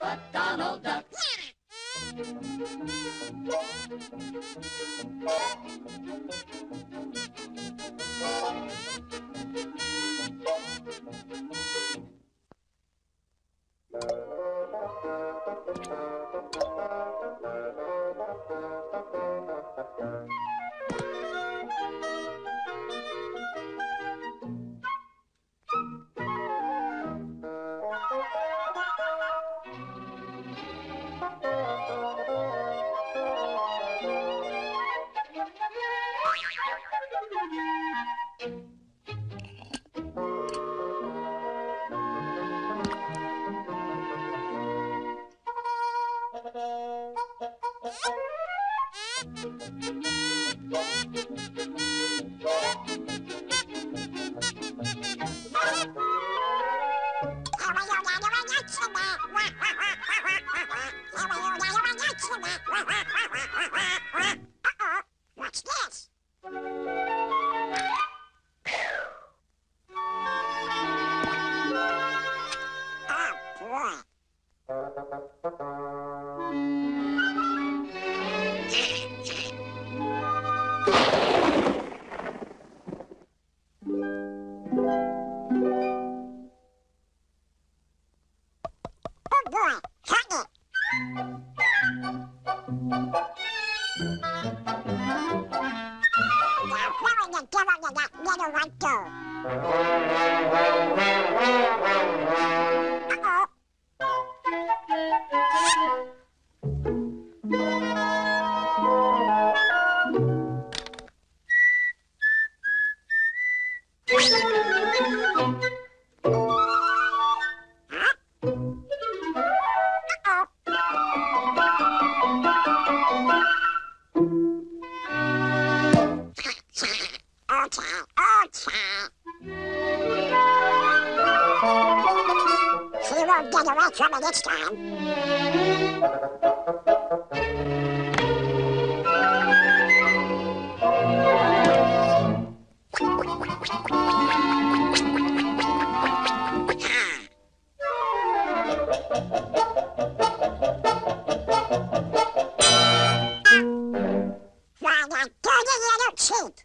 but Donald Duck. Boy. Go? Uh-oh. Won't get away from me this time. Why, that dirty little cheat.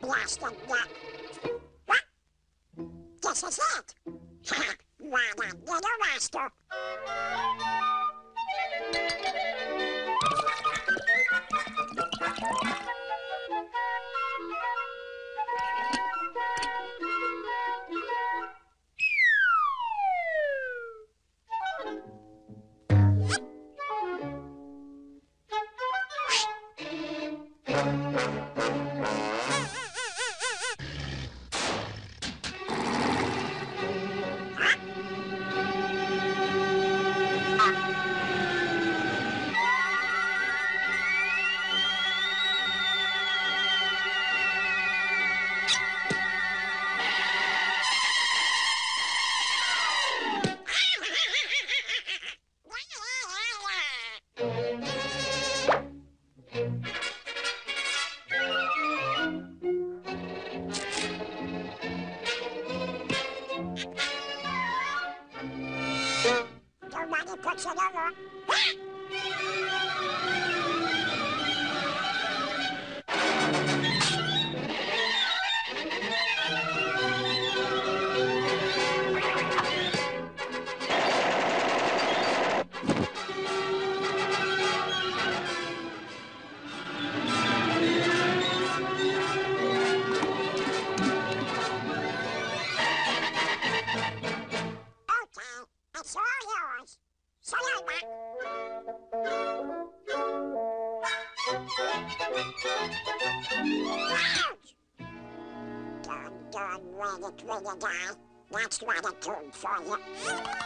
blasted nut. What? Ha! Why, that little rascal. 小刁子。Ouch! Done, done, ready, ready, die. That's not a tune for you.